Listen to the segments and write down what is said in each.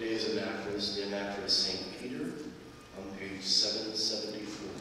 Days of Athens in St. Peter on page 774.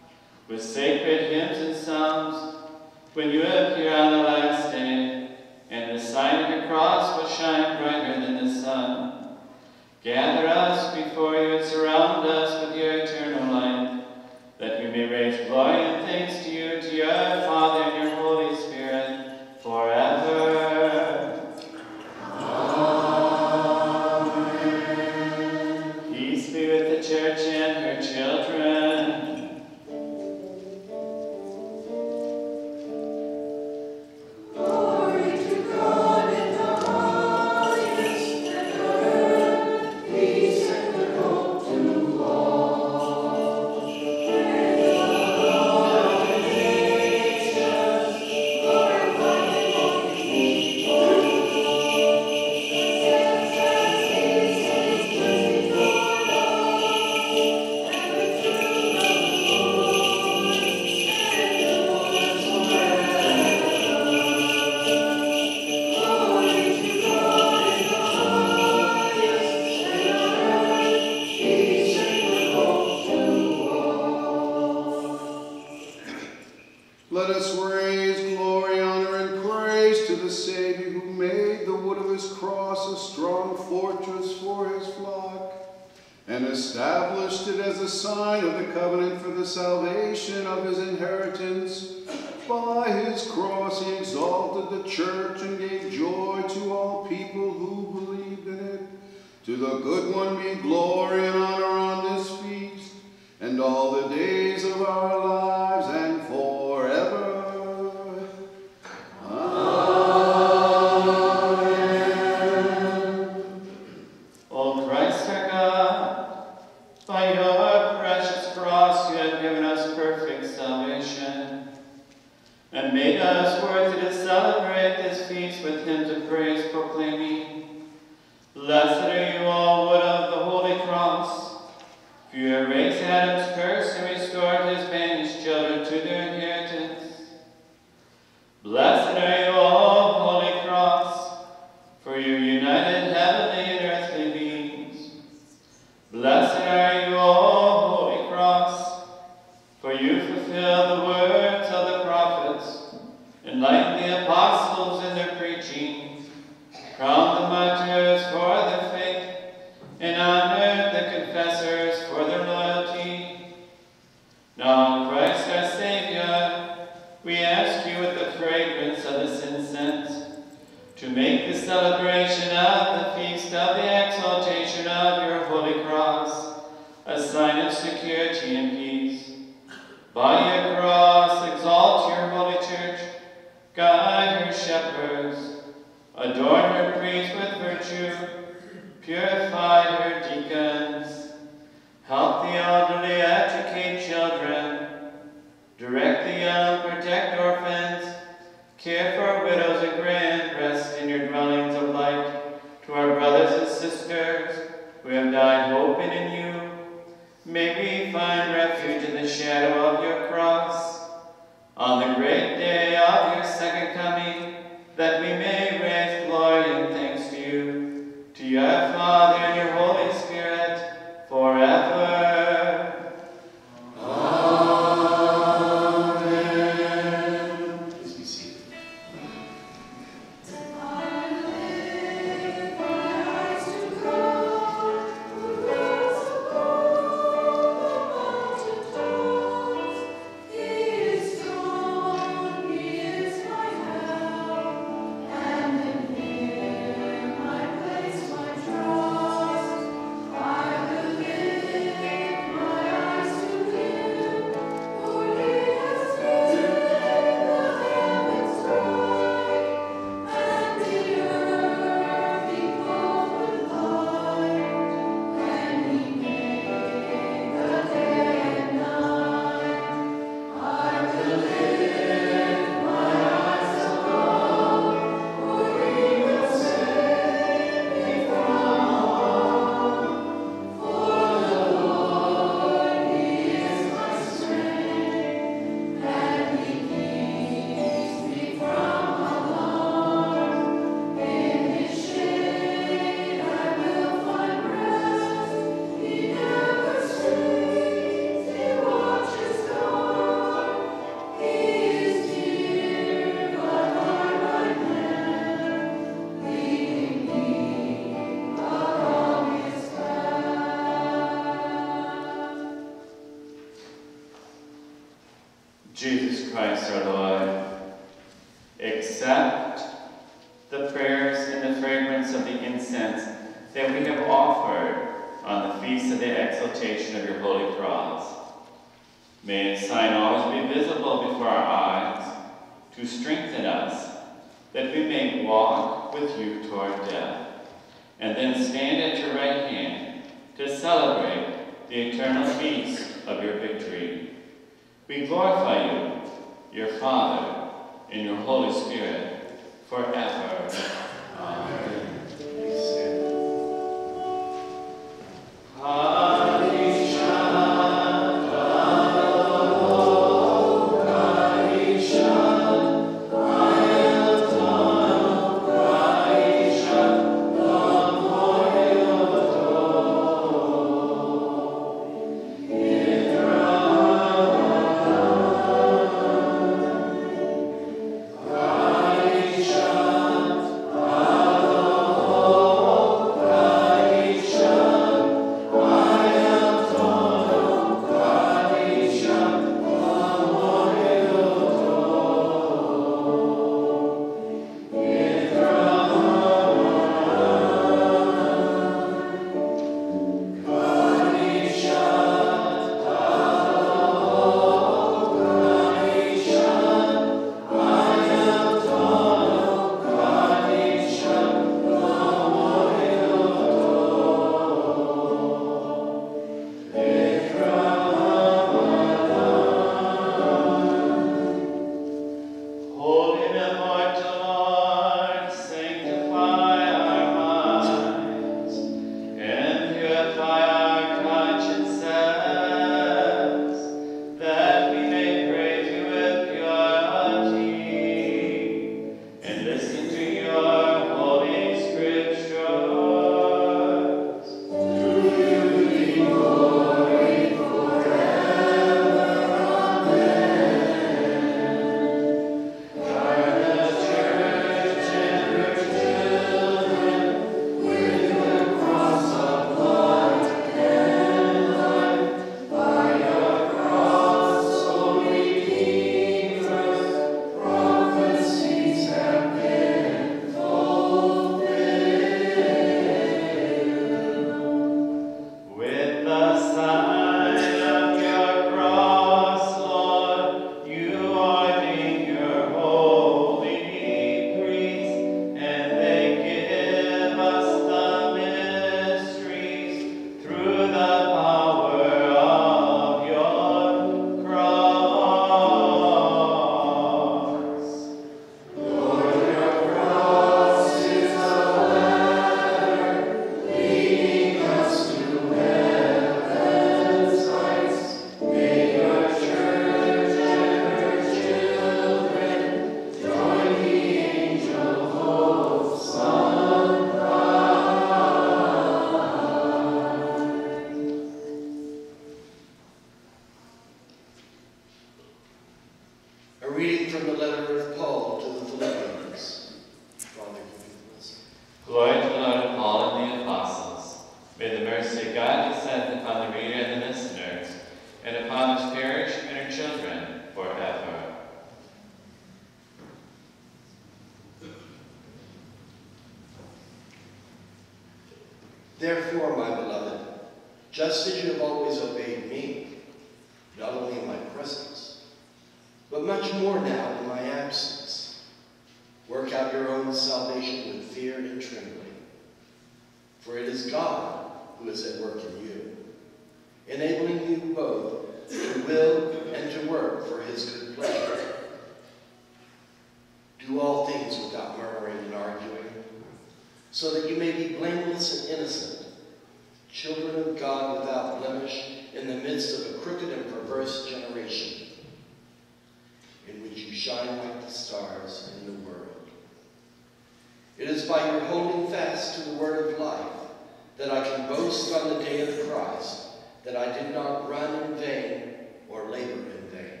That I did not run in vain or labor in vain.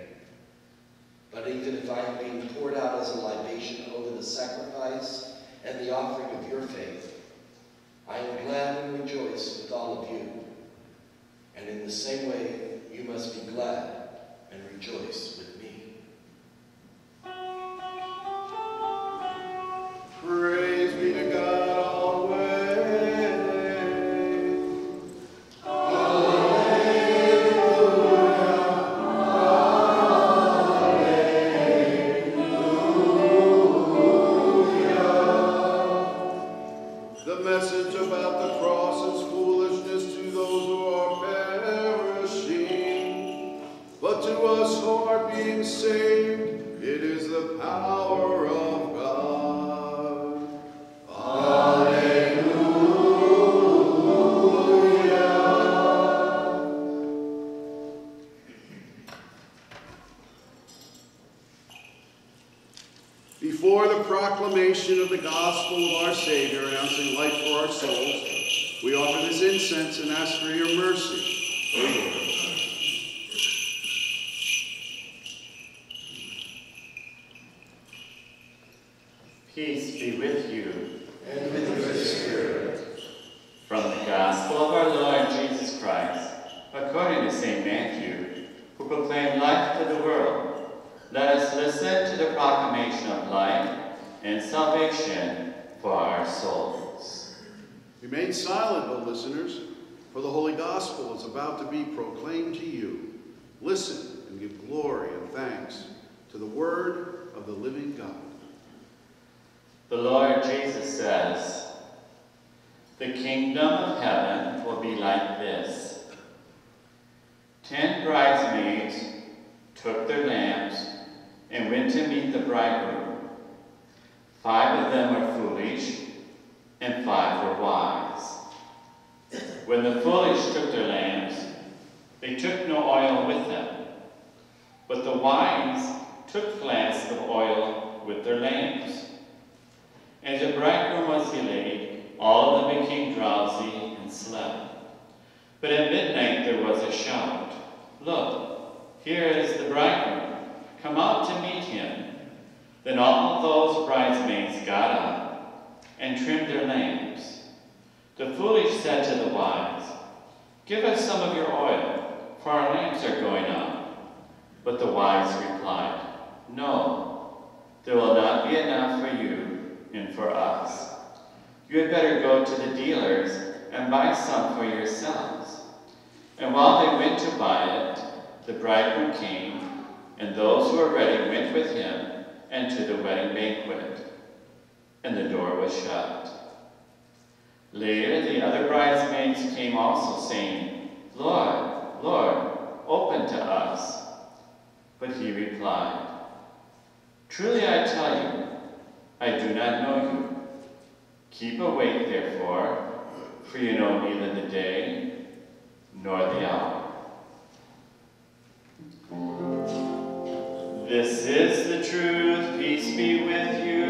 But even if I am being poured out as a libation over the sacrifice and the offering of your faith, I am glad and rejoice with all of you. And in the same way, you must be glad and rejoice Ten bridesmaids took their lamps and went to meet the bridegroom. Five of them were foolish, and five were wise. When the foolish took their lamps, they took no oil with them, but the wise took flasks of oil with their lamps. As the bridegroom was delayed, all of them became drowsy and slept. But at midnight there was a shout Look, here is the bridegroom. Come out to meet him. Then all those bridesmaids got up and trimmed their lamps. The foolish said to the wise, Give us some of your oil, for our lamps are going out. But the wise replied, No, there will not be enough for you and for us. You had better go to the dealers and buy some for yourselves. And while they went to buy it, the bridegroom came, and those who were ready went with him and to the wedding banquet. And the door was shut. Later the other bridesmaids came also, saying, Lord, Lord, open to us. But he replied, Truly I tell you, I do not know you. Keep awake, therefore, for you know neither the day nor the hour. This is the truth, peace be with you.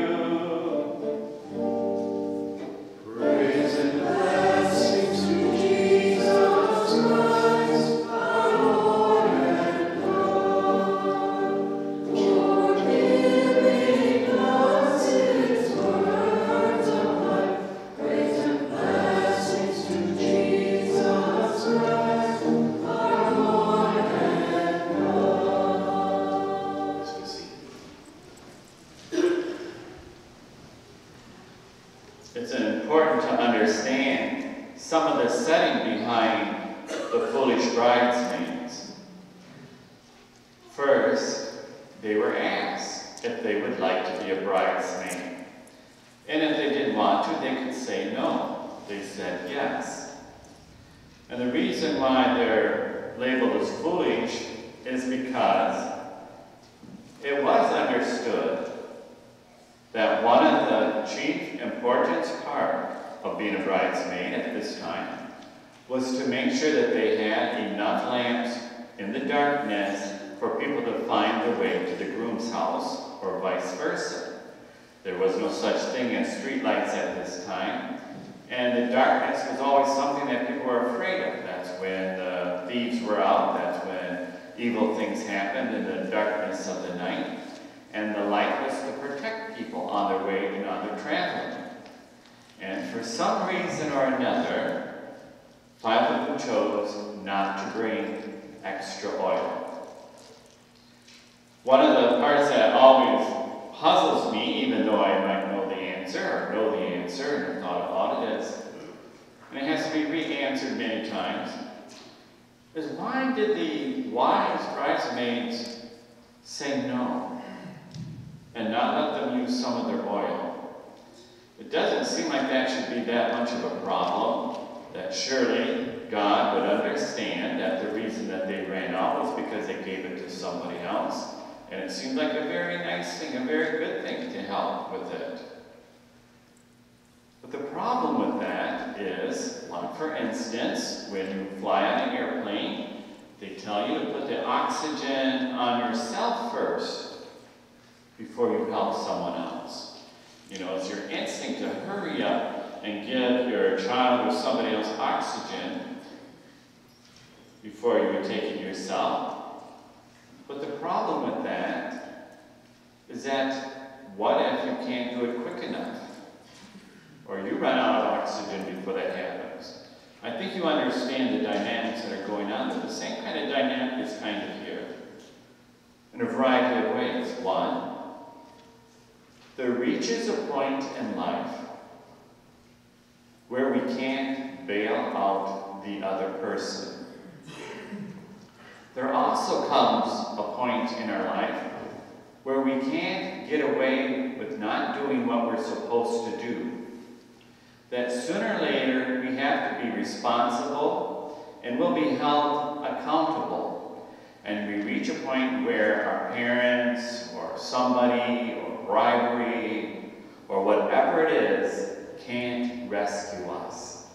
Important to understand some of the setting behind the foolish bridesmaids. First, they were asked if they would like to be a bridesmaid. And if they didn't want to, they could say no. They said yes. And the reason why they're labeled as foolish is because it was understood that one of the chief important part of being a bridesmaid at this time was to make sure that they had enough lamps in the darkness for people to find their way to the groom's house or vice versa. There was no such thing as streetlights at this time, and the darkness was always something that people were afraid of. That's when the thieves were out, that's when evil things happened in the darkness of the night, and the light was to protect people on their way and on their traveling. And for some reason or another, them chose not to bring extra oil. One of the parts that always puzzles me, even though I might know the answer or know the answer and have thought about it, is, and it has to be re-answered many times, is why did the wise bridesmaids say no and not let them use some of their oil? It doesn't seem like that should be that much of a problem, that surely God would understand that the reason that they ran out was because they gave it to somebody else. And it seemed like a very nice thing, a very good thing to help with it. But the problem with that is, like for instance, when you fly on an airplane, they tell you to put the oxygen on yourself first before you help someone else. You know, it's your instinct to hurry up and give your child or somebody else oxygen before you take it yourself. But the problem with that is that what if you can't do it quick enough? Or you run out of oxygen before that happens. I think you understand the dynamics that are going on, but the same kind of dynamic is kind of here. In a variety of ways. One, there reaches a point in life where we can't bail out the other person. There also comes a point in our life where we can't get away with not doing what we're supposed to do. That sooner or later we have to be responsible and will be held accountable. And we reach a point where our parents or somebody or bribery or whatever it is can't rescue us.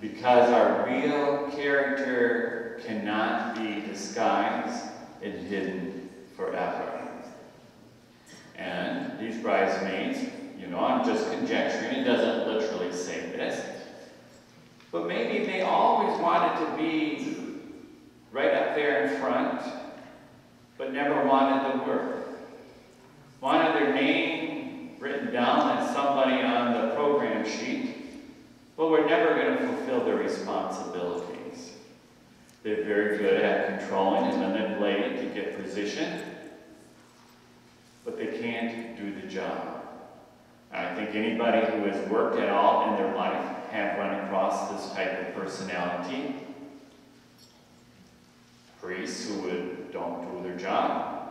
Because our real character cannot be disguised and hidden forever. And these bridesmaids, you know, I'm just conjecturing, it doesn't literally say this, but maybe they always wanted to be right up there in front, but never wanted the work. Wanted their name written down as somebody on the program sheet, but were never going to fulfill their responsibilities. They're very good at controlling and manipulating to get position, but they can't do the job. I think anybody who has worked at all in their life have run across this type of personality. Priests who would, don't do their job,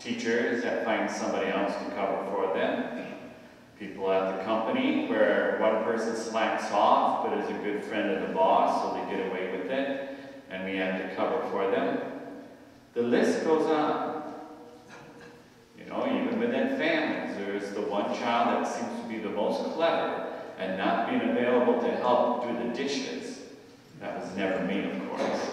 teachers that find somebody else to cover for them, people at the company where one person slacks off but is a good friend of the boss so they get away with it and we have to cover for them. The list goes on. You know, even within families, there's the one child that seems to be the most clever and not being available to help do the dishes. That was never me, of course.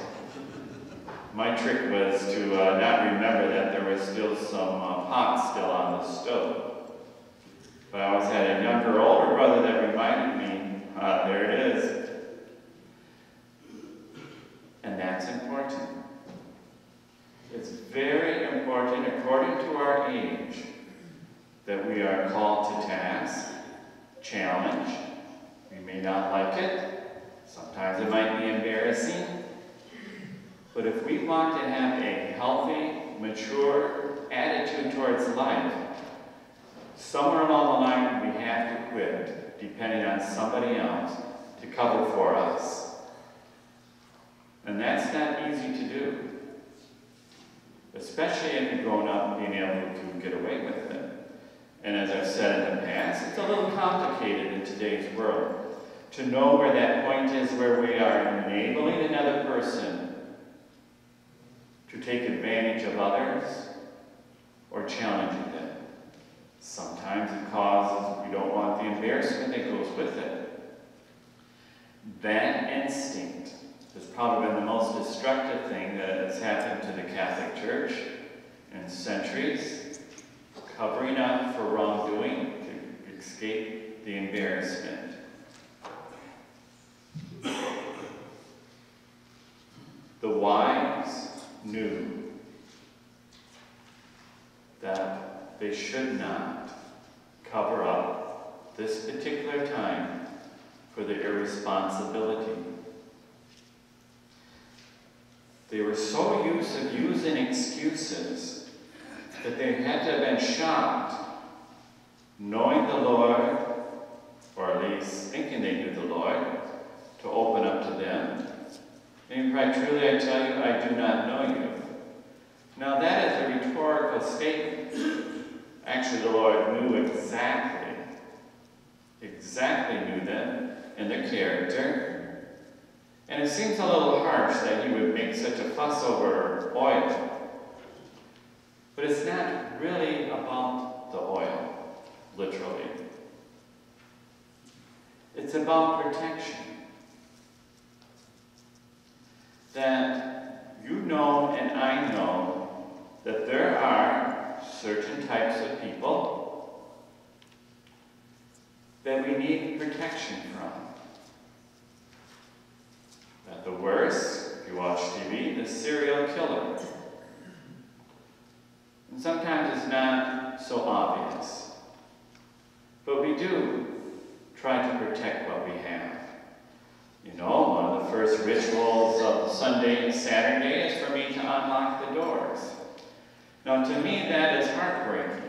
My trick was to uh, not remember that there was still some uh, pots still on the stove. But I always had a younger, older brother that reminded me, uh, there it is. And that's important. It's very important, according to our age, that we are called to task, challenge. We may not like it. Sometimes it might be embarrassing. But if we want to have a healthy, mature attitude towards life, somewhere along the line we have to quit depending on somebody else to cover for us. And that's not easy to do. Especially if you've grown up being able to get away with it. And as I've said in the past, it's a little complicated in today's world to know where that point is where we are enabling another person to take advantage of others or challenging them. Sometimes it causes, we don't want the embarrassment that goes with it. That instinct has probably been the most destructive thing that has happened to the Catholic Church in centuries, covering up for wrongdoing to escape the embarrassment. The wise knew that they should not cover up this particular time for their irresponsibility. They were so used to using excuses that they had to have been shocked, knowing the Lord, or at least thinking they knew the Lord, to open up to them. And quite truly I tell you, I do not know you. Now that is a rhetorical statement. Actually, the Lord knew exactly, exactly knew them and their character. And it seems a little harsh that he would make such a fuss over oil. But it's not really about the oil, literally. It's about protection. That you know and I know that there are certain types of people that we need protection from. At the worst, if you watch TV, the serial killer. And sometimes it's not so obvious. But we do try to protect what we have. You know, one of the first rituals of Sunday and Saturday is for me to unlock the doors. Now, to me, that is heartbreaking.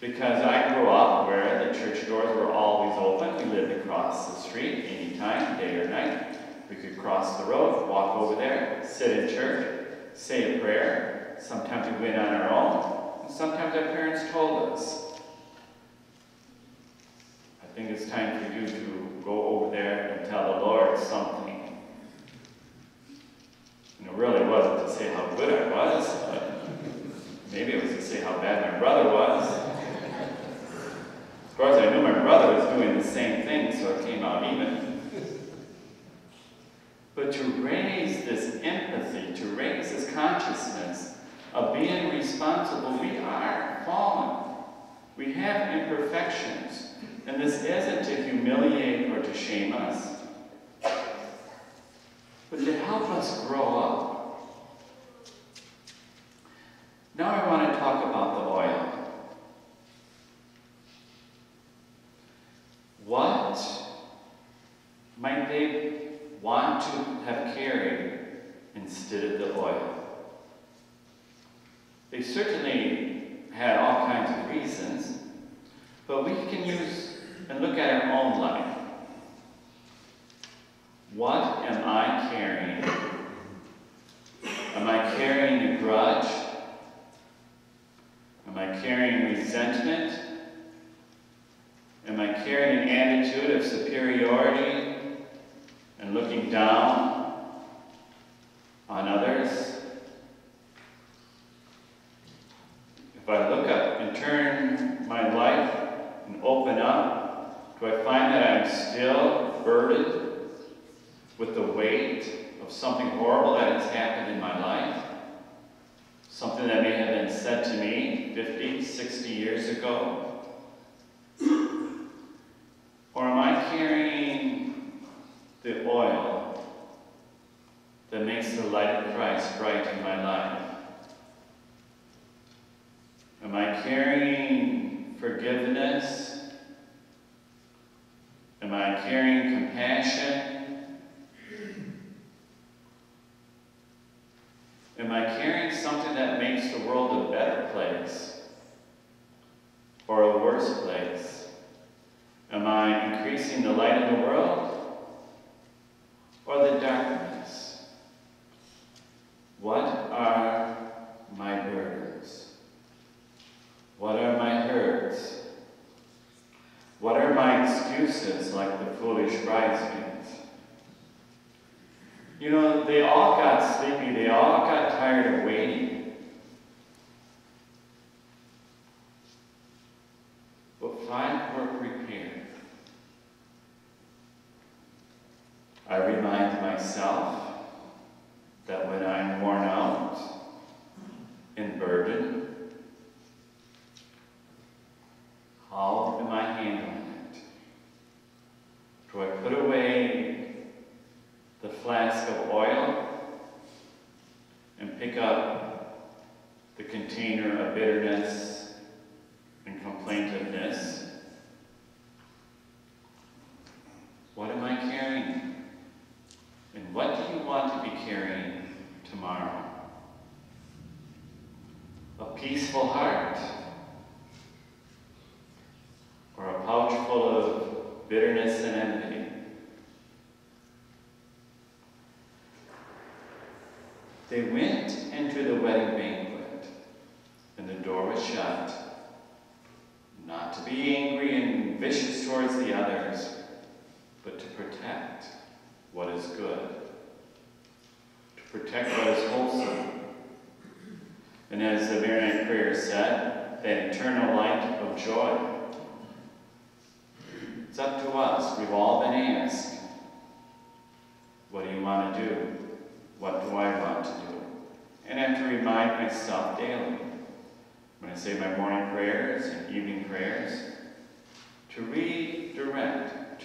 Because I grew up where the church doors were always open. We lived across the street anytime, day or night. We could cross the road, walk over there, sit in church, say a prayer. Sometimes we went on our own, and sometimes our parents told us. I think it's time for you to go over there and tell the Lord something. And it really wasn't to say how good I was, but maybe it was to say how bad my brother was. Of course, I knew my brother was doing the same thing, so it came out even. But to raise this empathy, to raise this consciousness of being responsible, we are fallen. We have imperfections. And this isn't to humiliate or to shame us, but to help us grow up. Now I want to talk about the oil. What might they want to have carried instead of the oil? They certainly had all kinds of reasons, but we can use and look at our own life. What am I carrying? Am I carrying a grudge? Am I carrying resentment? Am I carrying an attitude of superiority and looking down on others? If I look up and turn my life and open up, do I find that I'm still burdened with the weight of something horrible that has happened in my life? Something that may have been said to me 50, 60 years ago? Or am I carrying the oil that makes the light of Christ bright in my life? Am I carrying forgiveness? Am I carrying compassion? Am I carrying something that makes the world a better place or a worse place?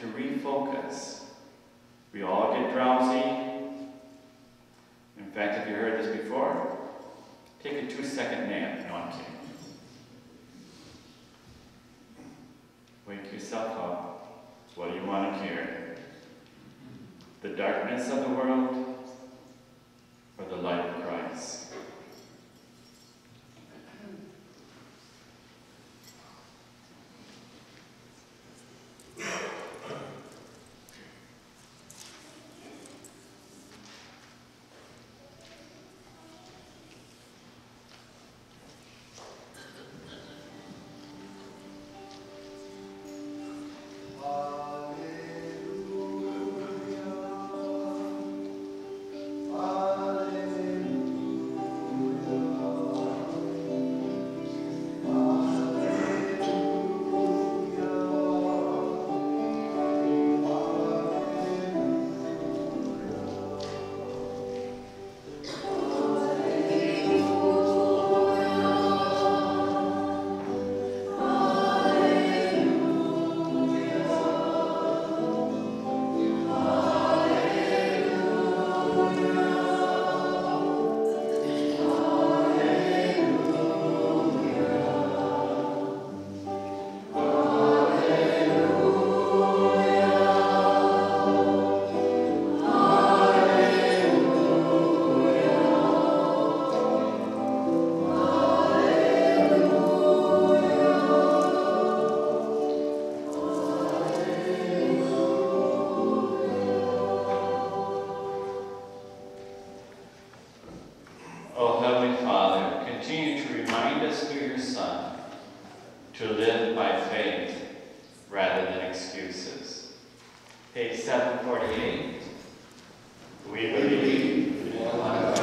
to refocus. We all get drowsy. In fact, have you heard this before? Take a two second nap. No, I'm kidding. Wake yourself up. What do you want to hear? The darkness of the world or the light 748. We believe in one God.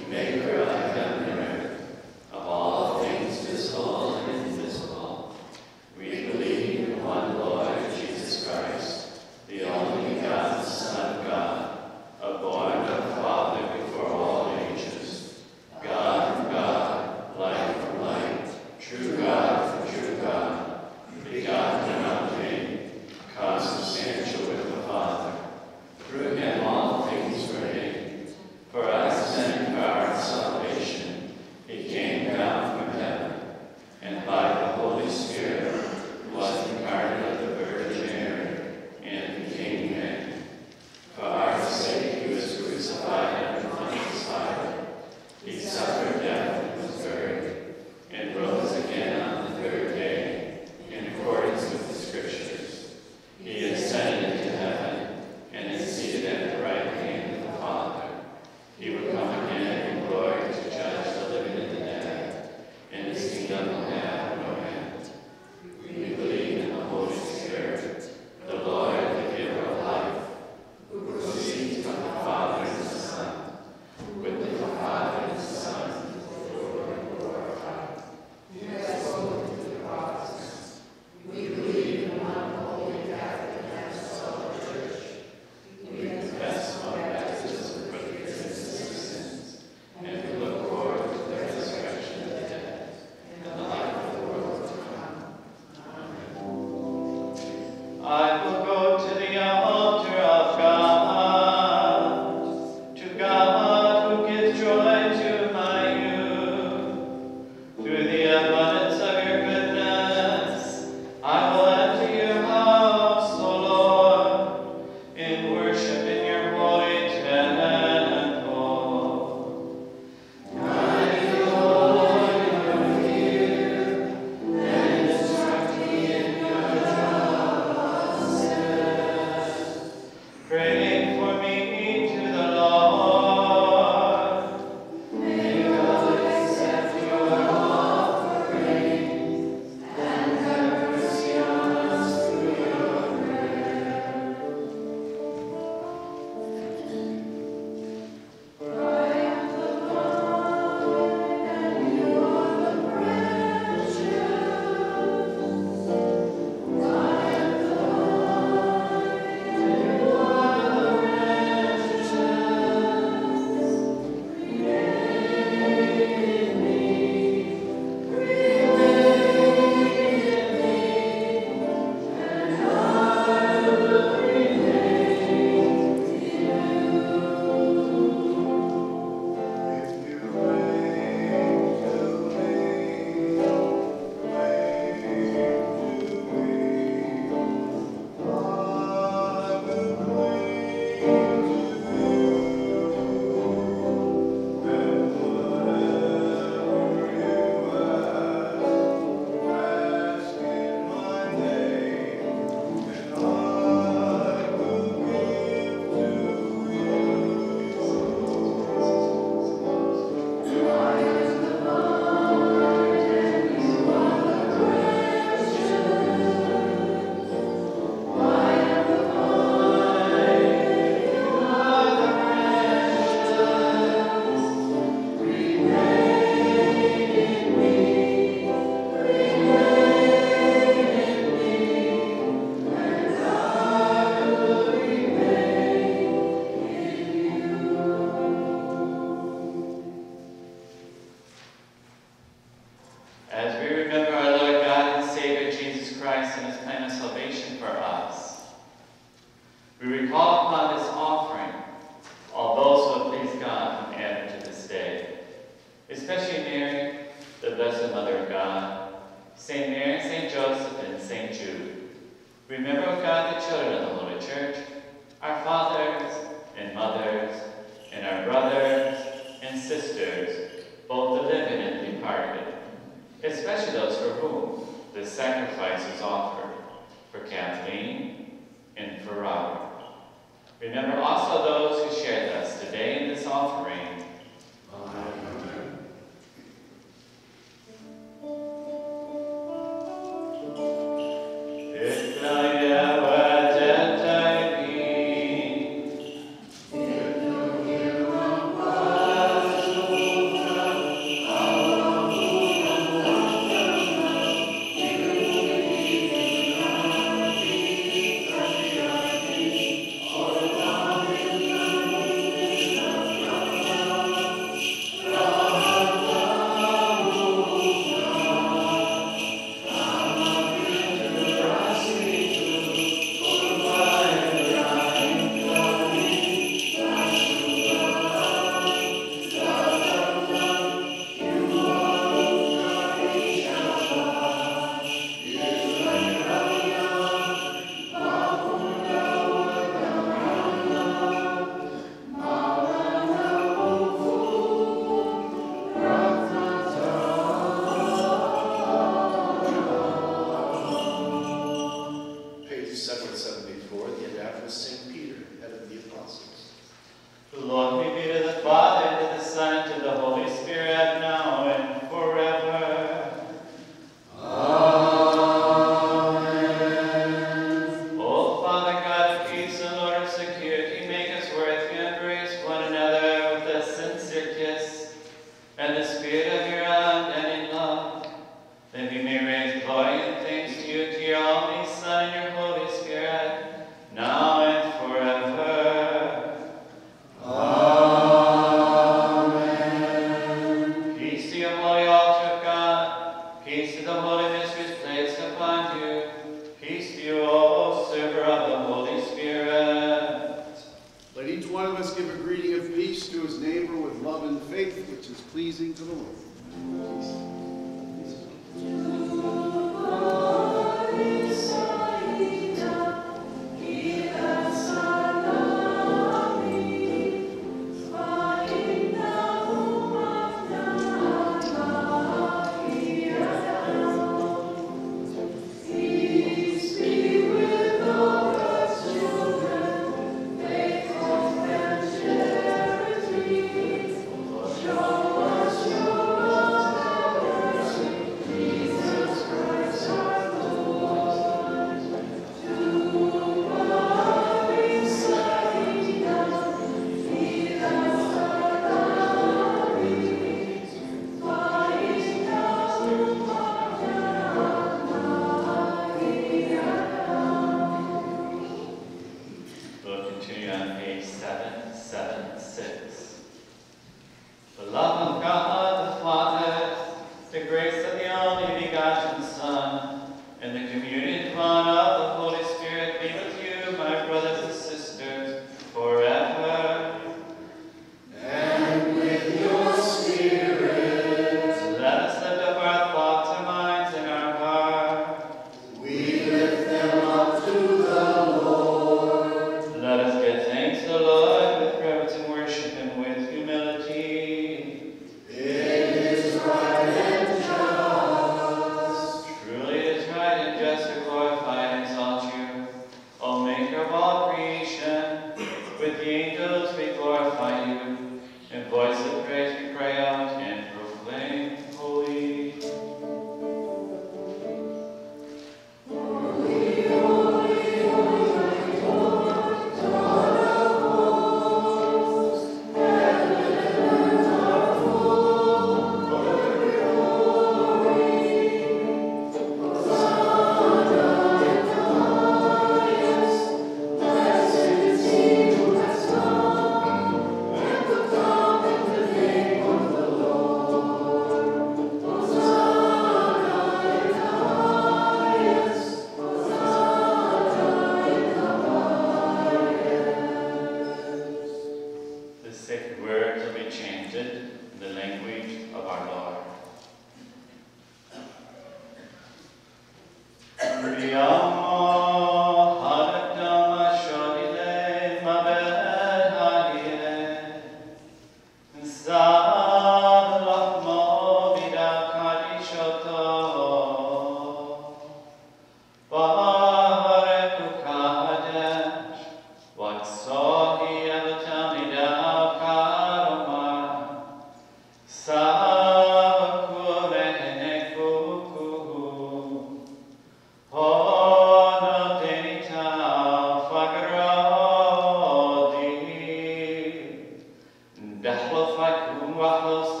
Flotflag, Ruachlos,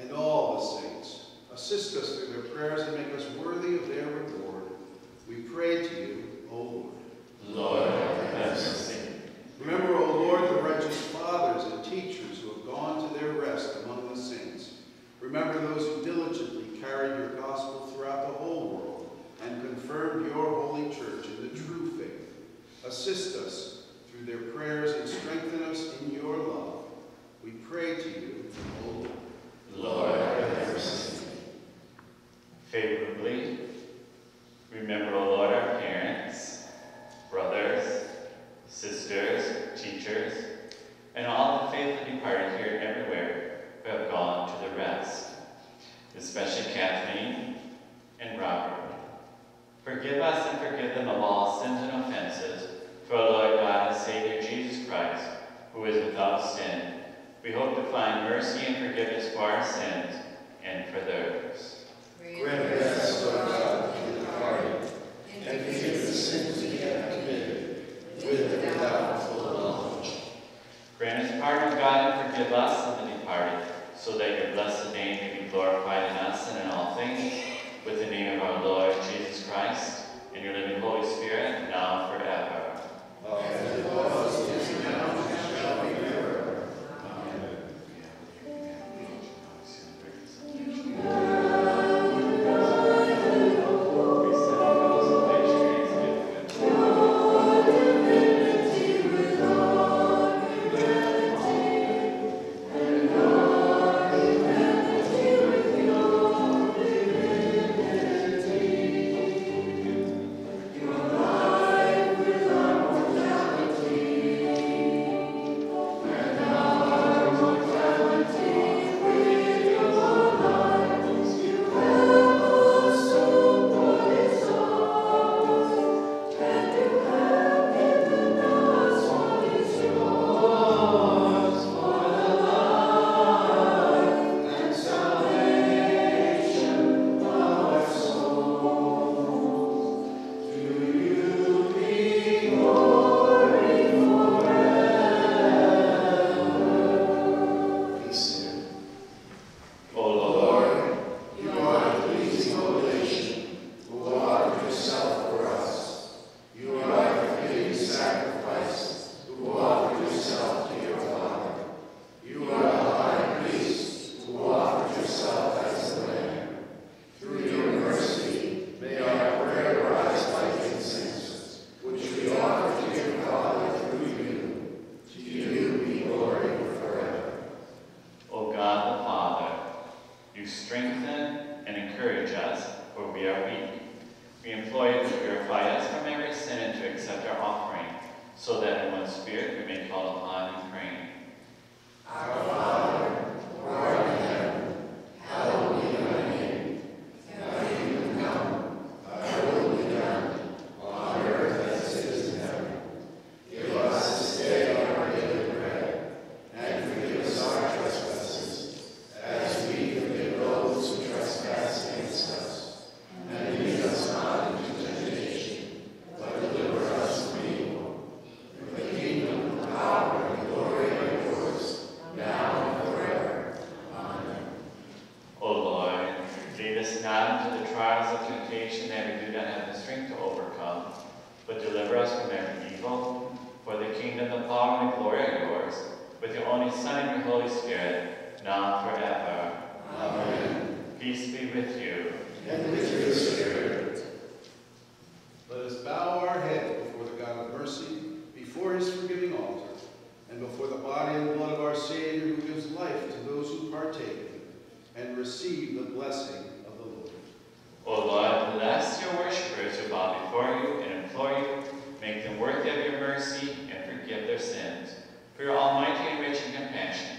and all the saints, assist us through their prayers and make us worthy of their reward. We pray to you, O Lord. Lord, have mercy. Remember, O Lord, the righteous fathers and teachers who have gone to their rest among the saints. Remember those who diligently carried your gospel throughout the whole world and confirmed your holy church in the true faith. Assist us through their prayers and strengthen us in your love. We pray to you, O Lord. Lord, have mercy. Favorably, remember, O Lord, our parents, brothers, sisters, teachers, and all the faithful departed here and everywhere who have gone to the rest, especially Kathleen and Robert. Forgive us and forgive them of all sins and offenses, for our Lord God and Savior Jesus Christ, who is without sin. We hope to find mercy and forgiveness for our sins and for theirs. Grant us, Lord God, to the party, and forgive the sins we have committed, with and without full knowledge. Grant us pardon, God, and forgive us and the departed, so that your blessed name may be glorified in us and in all things, with the name of our Lord Jesus Christ, and your living Holy Spirit, now and forever. And with your spirit. Let us bow our heads before the God of mercy, before his forgiving altar, and before the body and blood of our Savior who gives life to those who partake and receive the blessing of the Lord. O Lord, bless your worshippers who bow before you and implore you. Make them worthy of your mercy and forgive their sins. For your almighty and rich in compassion,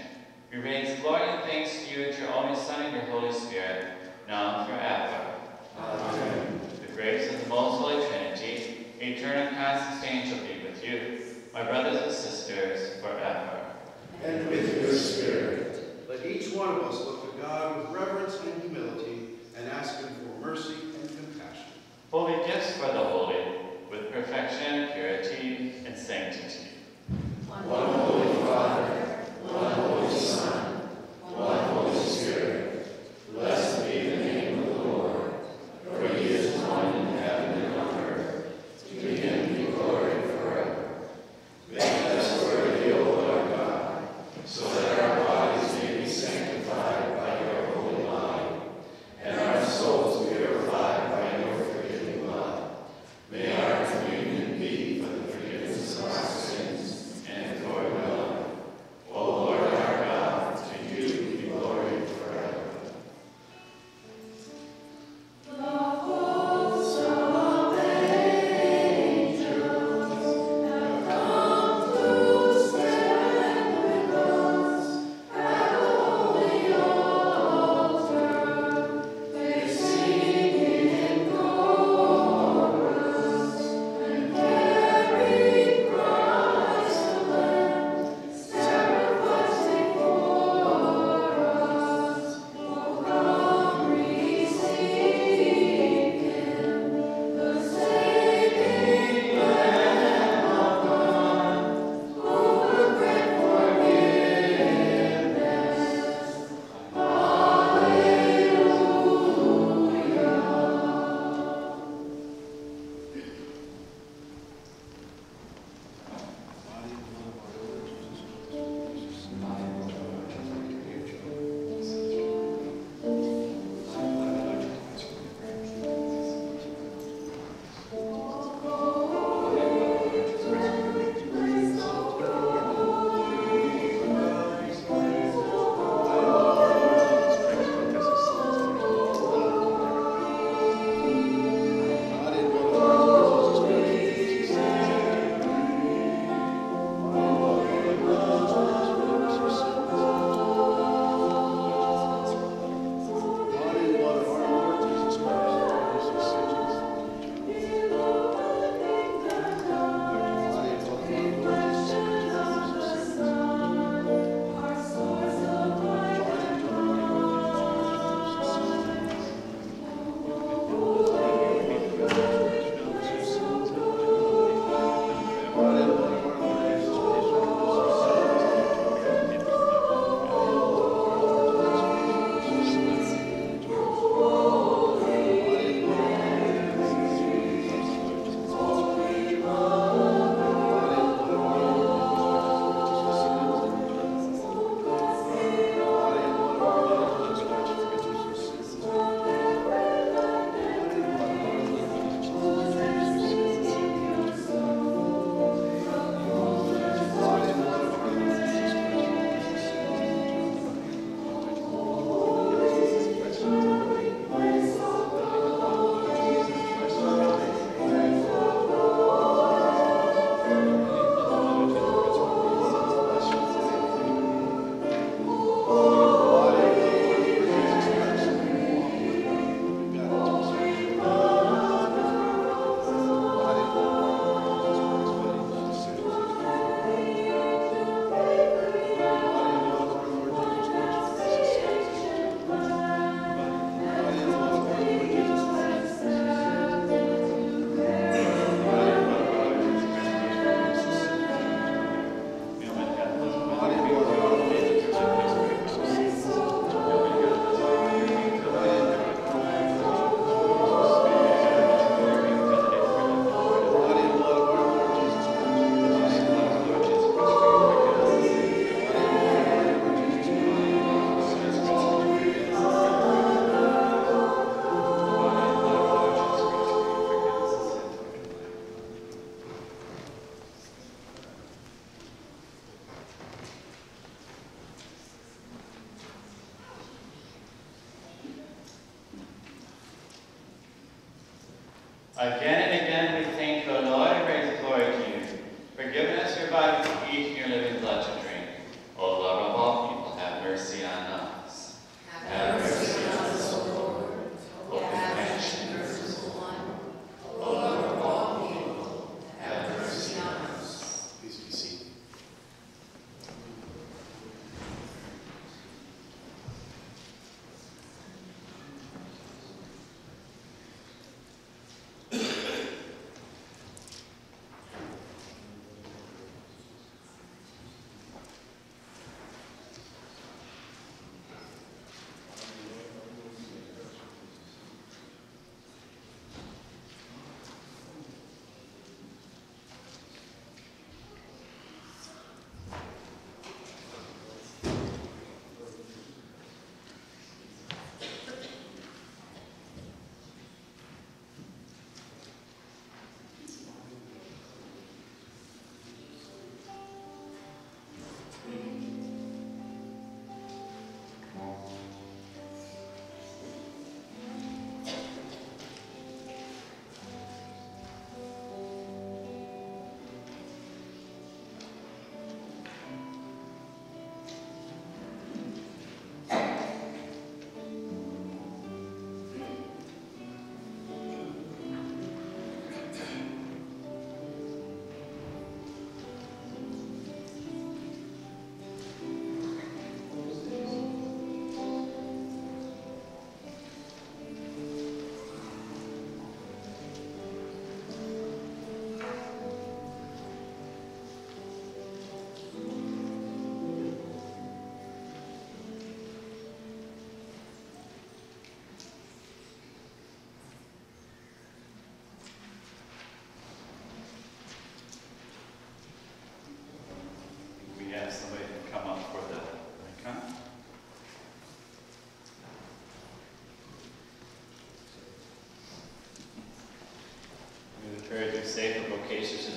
we raise glory and thanks to you and to your only Son and your Holy Spirit, now and forever. Amen. The grace of the most holy Trinity, eternal and constant stay shall be with you, my brothers and sisters, forever. And with your spirit. Let each one of us look to God with reverence and humility, and ask him for mercy and compassion. Holy gifts for the holy, with perfection, purity, and sanctity. One Holy Father, one Holy Son, one Holy Spirit. Blessed we somebody to come up for the icon. May the prayers be safe and vocations